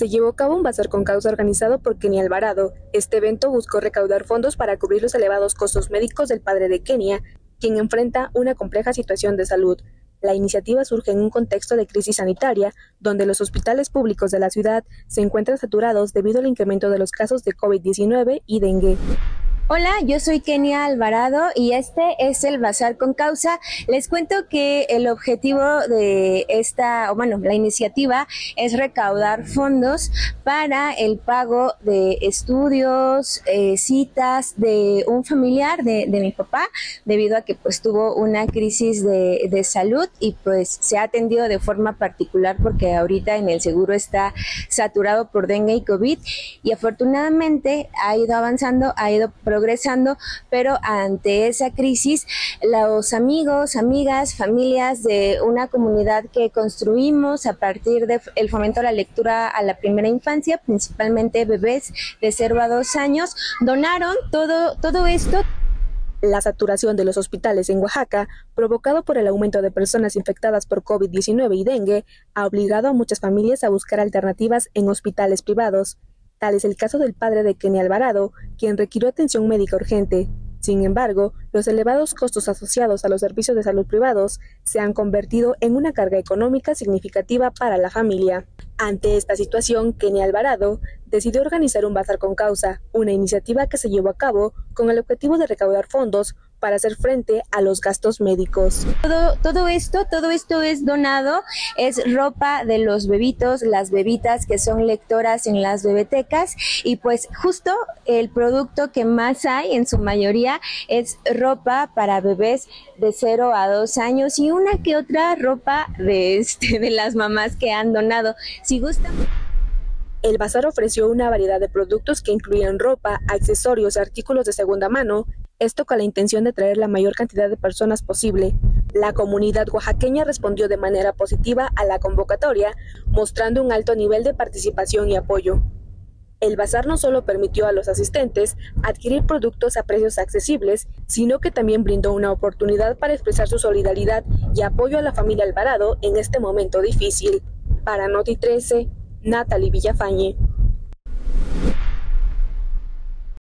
se llevó a cabo un bazar con causa organizado por Kenia Alvarado. Este evento buscó recaudar fondos para cubrir los elevados costos médicos del padre de Kenia, quien enfrenta una compleja situación de salud. La iniciativa surge en un contexto de crisis sanitaria, donde los hospitales públicos de la ciudad se encuentran saturados debido al incremento de los casos de COVID-19 y dengue. Hola, yo soy Kenia Alvarado y este es el Bazar con Causa. Les cuento que el objetivo de esta, o bueno, la iniciativa es recaudar fondos para el pago de estudios, eh, citas de un familiar de, mi papá, debido a que pues tuvo una crisis de, de salud y pues se ha atendido de forma particular porque ahorita en el seguro está saturado por dengue y COVID y afortunadamente ha ido avanzando, ha ido progresando progresando, pero ante esa crisis, los amigos, amigas, familias de una comunidad que construimos a partir del fomento a la lectura a la primera infancia, principalmente bebés de 0 a 2 años, donaron todo, todo esto. La saturación de los hospitales en Oaxaca, provocado por el aumento de personas infectadas por COVID-19 y dengue, ha obligado a muchas familias a buscar alternativas en hospitales privados. Tal es el caso del padre de Kenny Alvarado, quien requirió atención médica urgente. Sin embargo, los elevados costos asociados a los servicios de salud privados se han convertido en una carga económica significativa para la familia. Ante esta situación, Kenny Alvarado decidió organizar un bazar con causa, una iniciativa que se llevó a cabo con el objetivo de recaudar fondos para hacer frente a los gastos médicos. Todo, todo esto, todo esto es donado, es ropa de los bebitos, las bebitas que son lectoras en las bebetecas y pues justo el producto que más hay en su mayoría es ropa para bebés de 0 a 2 años y una que otra ropa de, este, de las mamás que han donado. Si gustan... El bazar ofreció una variedad de productos que incluían ropa, accesorios, artículos de segunda mano, esto con la intención de traer la mayor cantidad de personas posible. La comunidad oaxaqueña respondió de manera positiva a la convocatoria, mostrando un alto nivel de participación y apoyo. El bazar no solo permitió a los asistentes adquirir productos a precios accesibles, sino que también brindó una oportunidad para expresar su solidaridad y apoyo a la familia Alvarado en este momento difícil. Para Noti 13, Natalie Villafañe.